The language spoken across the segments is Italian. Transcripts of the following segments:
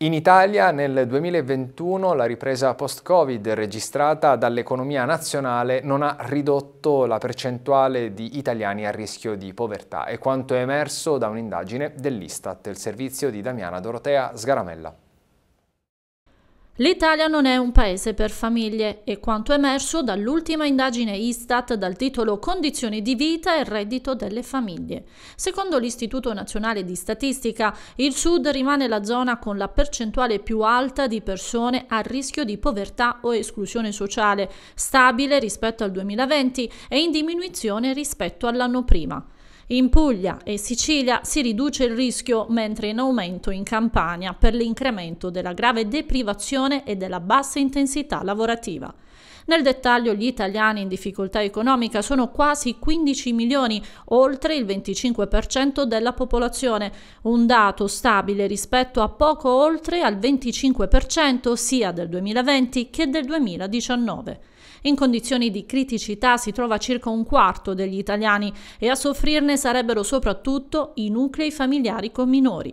In Italia nel 2021 la ripresa post-Covid registrata dall'economia nazionale non ha ridotto la percentuale di italiani a rischio di povertà, è quanto è emerso da un'indagine dell'Istat, il servizio di Damiana Dorotea Sgaramella. L'Italia non è un paese per famiglie e quanto emerso dall'ultima indagine Istat dal titolo Condizioni di vita e reddito delle famiglie. Secondo l'Istituto Nazionale di Statistica, il Sud rimane la zona con la percentuale più alta di persone a rischio di povertà o esclusione sociale, stabile rispetto al 2020 e in diminuzione rispetto all'anno prima. In Puglia e Sicilia si riduce il rischio, mentre in aumento in Campania per l'incremento della grave deprivazione e della bassa intensità lavorativa. Nel dettaglio gli italiani in difficoltà economica sono quasi 15 milioni, oltre il 25% della popolazione, un dato stabile rispetto a poco oltre al 25% sia del 2020 che del 2019. In condizioni di criticità si trova circa un quarto degli italiani e a soffrirne sarebbero soprattutto i nuclei familiari con minori.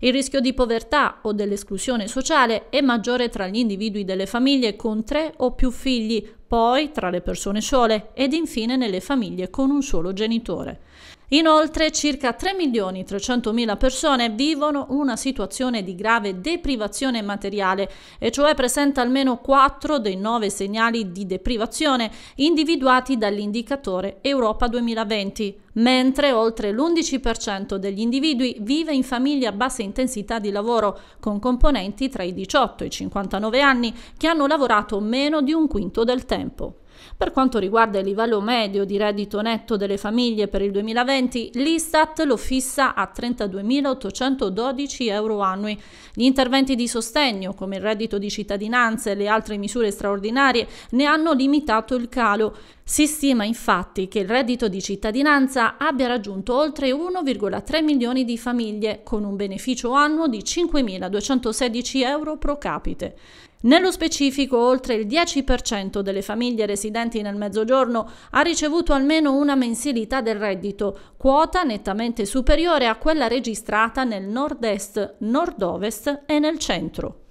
Il rischio di povertà o dell'esclusione sociale è maggiore tra gli individui delle famiglie con tre o più figli, poi tra le persone sole ed infine nelle famiglie con un solo genitore. Inoltre circa 3.300.000 persone vivono una situazione di grave deprivazione materiale, e cioè presenta almeno 4 dei 9 segnali di deprivazione individuati dall'indicatore Europa 2020, mentre oltre l'11% degli individui vive in famiglie a bassa intensità di lavoro, con componenti tra i 18 e i 59 anni che hanno lavorato meno di un quinto del tempo. Per quanto riguarda il livello medio di reddito netto delle famiglie per il 2020, l'Istat lo fissa a 32.812 euro annui. Gli interventi di sostegno, come il reddito di cittadinanza e le altre misure straordinarie, ne hanno limitato il calo. Si stima infatti che il reddito di cittadinanza abbia raggiunto oltre 1,3 milioni di famiglie, con un beneficio annuo di 5.216 euro pro capite. Nello specifico, oltre il 10% delle famiglie residenti nel Mezzogiorno ha ricevuto almeno una mensilità del reddito, quota nettamente superiore a quella registrata nel nord-est, nord-ovest e nel centro.